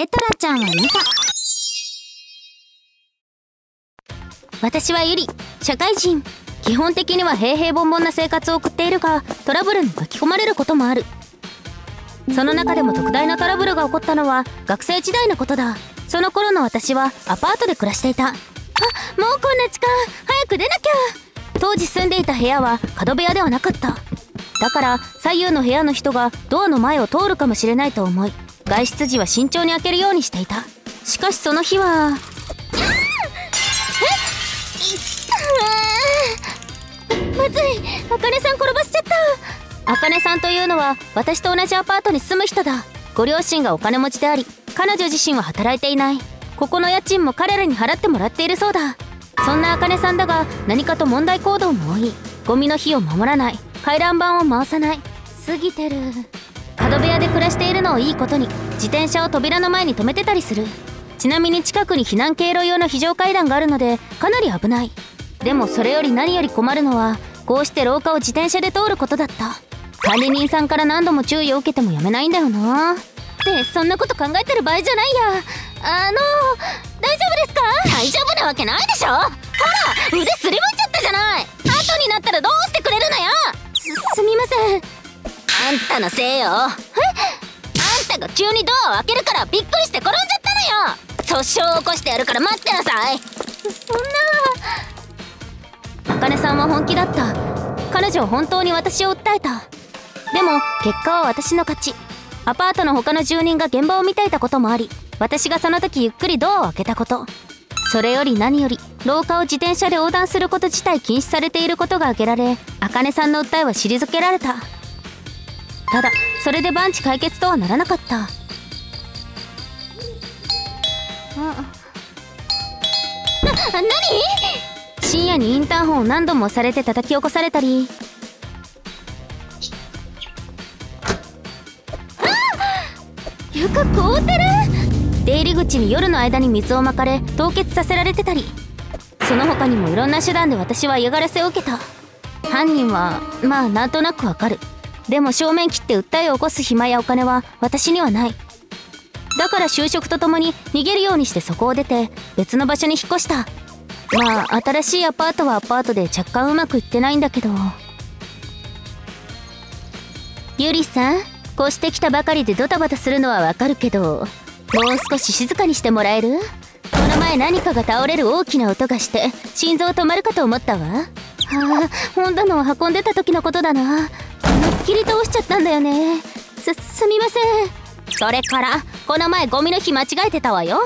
エトラちゃんは2課私はゆり社会人。基本的には平々凡々な生活を送っているがトラブルに巻き込まれることもある。その中でも特大なトラブルが起こったのは学生時代のことだ。その頃の私はアパートで暮らしていた。あもうこんな時間早く出なきゃ。当時住んでいた部屋は角部屋ではなかった。だから左右の部屋の人がドアの前を通るかもしれないと思い外出時は慎重に開けるようにしていた。しかしその日は。まずい。あかねさん転ばしちゃった。あかねさんというのは私と同じアパートに住む人だ。ご両親がお金持ちであり彼女自身は働いていない。ここの家賃も彼らに払ってもらっているそうだ。そんなあかねさんだが何かと問題行動も多い。ゴミの日を守らない。回覧板を回さない。過ぎてる。角部屋で暮らしているのをいいことに自転車を扉の前に止めてたりする。ちなみに近くに避難経路用の非常階段があるのでかなり危ない。でもそれより何より困るのはこうして廊下を自転車で通ることだった。管理人さんから何度も注意を受けてもやめないんだよな。ってそんなこと考えてる場合じゃないや。あの大丈夫ですか？大丈夫なわけないでしょ。ほら腕すりむいちゃったじゃない。後になったらどうしてくれるのよ。すすみません。あんたのせいよ。え？あんたが急にドアを開けるからびっくりして転んじゃったのよ。訴訟を起こしてやるから待ってなさい。そんな。あかねさんは本気だった。彼女は本当に私を訴えた。でも結果は私の勝ち。アパートの他の住人が現場を見ていたこともあり私がその時ゆっくりドアを開けたこと。それより何より廊下を自転車で横断すること自体禁止されていることが挙げられ茜さんの訴えは退けられた。ただそれで万事解決とはならなかった。な何？深夜にインターホンを何度も押されて叩き起こされたり。床凍ってる。出入り口に夜の間に水をまかれ凍結させられてたり。その他にもいろんな手段で私は嫌がらせを受けた。犯人はまあなんとなくわかるでも正面切って訴えを起こす暇やお金は私にはない。だから就職とともに逃げるようにしてそこを出て別の場所に引っ越した。まあ新しいアパートはアパートで若干うまくいってないんだけど。ゆりさん越してきたばかりでドタバタするのはわかるけどもう少し静かにしてもらえる？この前何かが倒れる大きな音がして心臓止まるかと思ったわ。はあ本棚を運んでた時のことだな。思いっきり倒しちゃったんだよね。すすみません。それからこの前ゴミの日間違えてたわよ。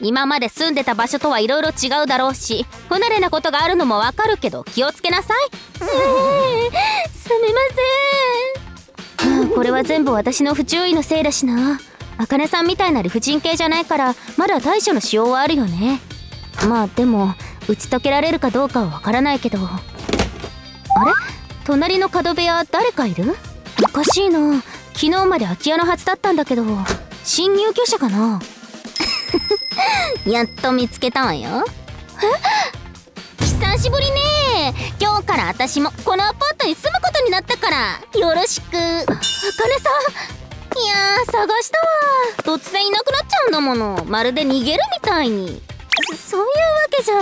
今まで住んでた場所とはいろいろ違うだろうし不慣れなことがあるのもわかるけど気をつけなさい、えー、すみません。これは全部私の不注意のせいだしな。あかねさんみたいな理不尽系じゃないからまだ対処のしようはあるよね。まあでも打ち解けられるかどうかはわからないけど。あれ？隣の角部屋誰かいる？おかしいな。昨日まで空き家のはずだったんだけど。新入居者かな？やっと見つけたわよ。え？久しぶりね。今日から私もこのアパートに住むことになったから。よろしく。あかねさん。いやー探したわ。突然いなくなっちゃうんだもの。まるで逃げるみたいに。そういうわけじゃ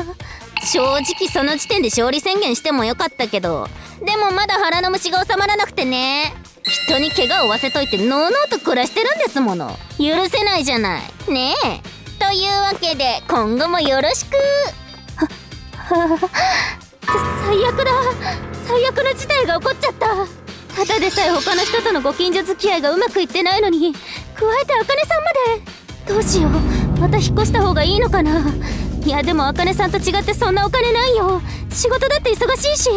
正直その時点で勝利宣言してもよかったけどでもまだ腹の虫が収まらなくてね。人に怪我を負わせといてのうのうと暮らしてるんですもの。許せないじゃない。ねえ。というわけで今後もよろしく。はは最悪だ最悪な事態が起こっちゃったただでさえ他の人とのご近所付き合いがうまくいってないのに加えてあかねさんまでどうしようまた引っ越した方がいいのかないやでもあかねさんと違ってそんなお金ないよ。仕事だって忙しいし。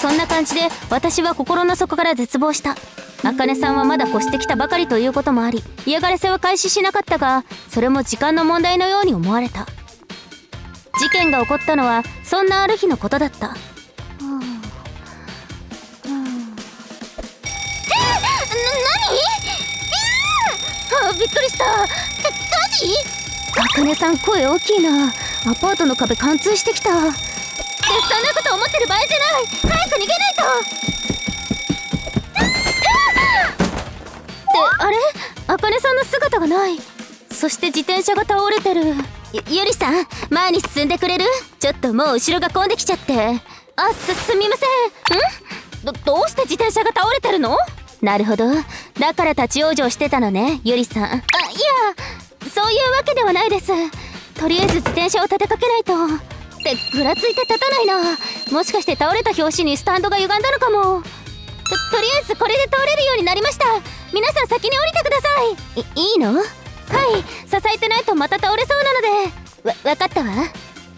そんな感じで私は心の底から絶望した。あかねさんはまだ越してきたばかりということもあり嫌がらせは開始しなかったがそれも時間の問題のように思われた。事件が起こったのはそんなある日のことだった。びっくりした。火事あかねさん声大きいなアパートの壁貫通してきた。そんなこと思ってる場合じゃない。早く逃げないと。ってあれ？あかねさんの姿姿がない。そして自転車が倒れてる。ゆゆりさん前に進んでくれる？ちょっともう後ろが混んできちゃって。あすすみません。ん？どどうして自転車が倒れてるの？なるほど。だから立ち往生してたのねゆりさん。あいやそういうわけではないですとりあえず自転車を立てかけないと。ってぐらついて立たないな。もしかして倒れた拍子にスタンドが歪んだのかも。ととりあえずこれで通れるようになりました。皆さん先に降りてください。いいいの？はい。支えてないとまた倒れそうなので。わ分かったわ。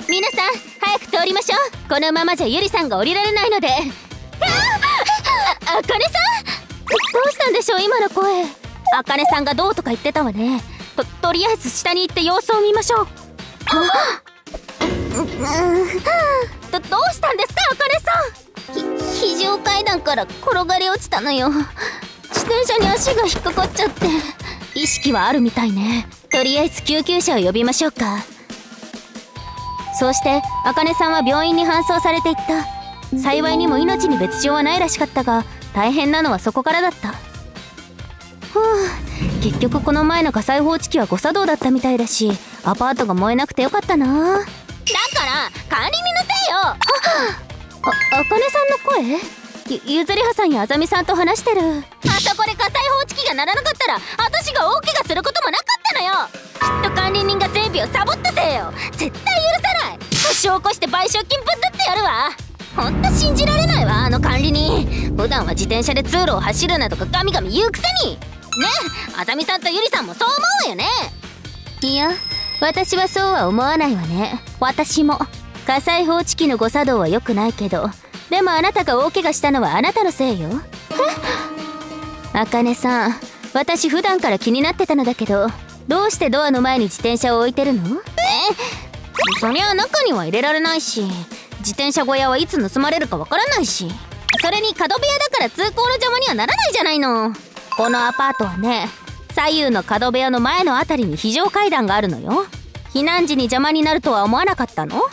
皆さん早く通りましょう。このままじゃゆりさんが降りられないので。あああかねさん？どうしたんでしょう今の声。あかねさんがどうとか言ってたわね。ととりあえず下に行って様子を見ましょう どどうしたんですかあかねさん？非常階段から転がり落ちたのよ。自転車に足が引っかかっちゃって。意識はあるみたいね。とりあえず救急車を呼びましょうか。そうしてあかねさんは病院に搬送されていった。幸いにも命に別状はないらしかったが大変なのはそこからだった。ふう結局この前の火災報知器は誤作動だったみたいだしアパートが燃えなくてよかったな。だから管理人のせいよ。ああかねさんの声？ゆゆずりはさんやあざみさんと話してる。あそこで火災報知器が鳴らなかったら私が大怪我することもなかったのよ。きっと管理人が整備をサボったせいよ。絶対許さない。訴訟を起こして賠償金ぶっ取ってやるわ。ほんと信じられないわあの管理人。普段は自転車で通路を走るなとかガミガミ言うくせにねえあざみさんとゆりさんもそう思うよね。いや私はそうは思わないわね。私も。火災報知器の誤作動は良くないけど。でもあなたが大怪我したのはあなたのせいよ。あかねさん私普段から気になってたのだけどどうしてドアの前に自転車を置いてるの？え？そりゃ中には入れられないし自転車小屋はいつ盗まれるかわからないしそれに角部屋だから通行の邪魔にはならないじゃないのこのアパートはね左右の角部屋の前のあたりに非常階段があるのよ。避難時に邪魔になるとは思わなかったの？だだ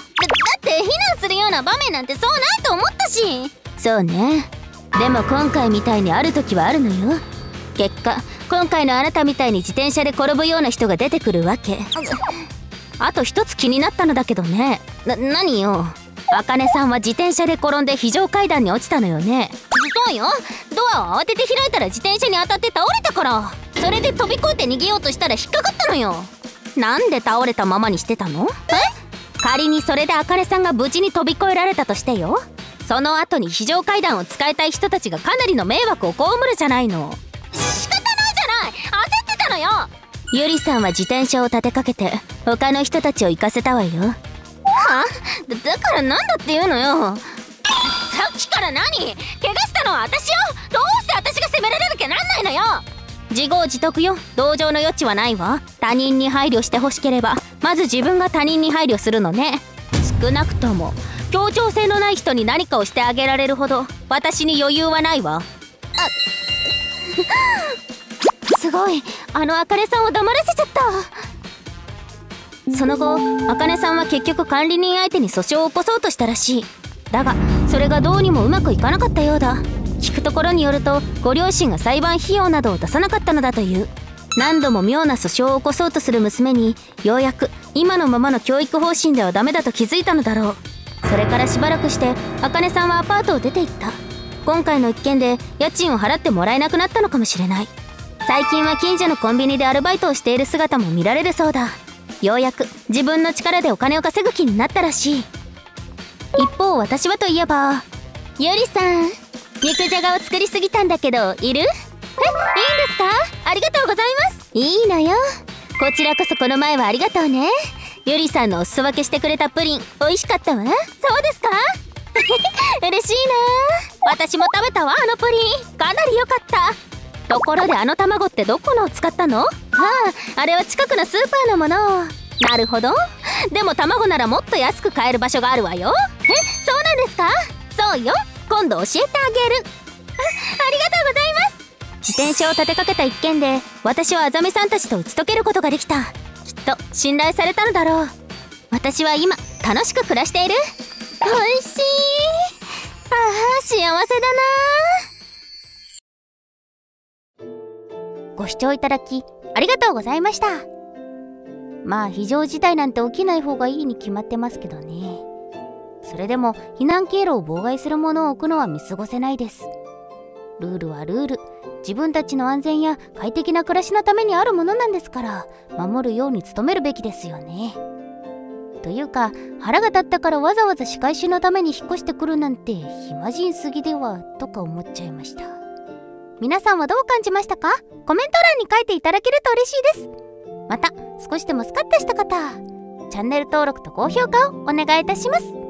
って避難するような場面なんてそうないと思ったし。そうね。でも今回みたいにある時はあるのよ。結果今回のあなたみたいに自転車で転ぶような人が出てくるわけ。あと一つ気になったのだけどね。な何よ？あかねさんは自転車で転んで非常階段に落ちたのよねそうよ。ドアを慌てて開いたら自転車に当たって倒れたから。それで飛び越えて逃げようとしたら引っかかったのよ。なんで倒れたままにしてたの？え？仮にそれであかねさんが無事に飛び越えられたとしてよ。その後に非常階段を使いたい人たちがかなりの迷惑を被るじゃないの。仕方ないじゃない！焦ってたのよ！ゆりさんは自転車を立てかけて他の人たちを行かせたわよ。は？だだからなんだって言うのよ。さっきから何？怪我したのは私よ。どうして私が責められなきゃなんないのよ。自業自得よ。同情の余地はないわ。他人に配慮してほしければ。まず自分が他人に配慮するのね。少なくとも協調性のない人に何かをしてあげられるほど私に余裕はないわ。あ すごい。あのあかねさんを黙らせちゃった。その後あかねさんは結局管理人相手に訴訟を起こそうとしたらしい。だがそれがどうにもうまくいかなかったようだ。聞くところによるとご両親が裁判費用などを出さなかったのだという。何度も妙な訴訟を起こそうとする娘にようやく今のままの教育方針ではダメだと気づいたのだろう。それからしばらくして茜さんはアパートを出て行った。今回の一件で家賃を払ってもらえなくなったのかもしれない。最近は近所のコンビニでアルバイトをしている姿も見られるそうだ。ようやく自分の力でお金を稼ぐ気になったらしい。一方私はといえばゆりさん肉じゃがを作りすぎたんだけどいる？えいいんですか？ありがとうございます。いいのよ。こちらこそこの前はありがとうね。ゆりさんのお裾分けしてくれたプリン美味しかったわ。そうですか？嬉しいな。私も食べたわあのプリン。かなり良かった。ところであの卵ってどこのを使ったの？あああれは近くのスーパーのもの。なるほど。でも卵ならもっと安く買える場所があるわよ。えそうなんですか？そうよ。今度教えてあげる。あありがとうございます。自転車を立てかけた一件で私はあざみさんたちと打ち解けることができた。きっと信頼されたのだろう。私は今楽しく暮らしている。おいしい。ああ幸せだな。ご視聴いただきありがとうございました。まあ非常事態なんて起きない方がいいに決まってますけどね。それでも避難経路を妨害するものを置くのは見過ごせないです。ルールはルール。自分たちの安全や快適な暮らしのためにあるものなんですから守るように努めるべきですよね。というか腹が立ったからわざわざ仕返しのために引っ越してくるなんて暇人すぎではとか思っちゃいました。皆さんはどう感じましたか？コメント欄に書いていただけると嬉しいです。また少しでもスカッとした方チャンネル登録と高評価をお願いいたします。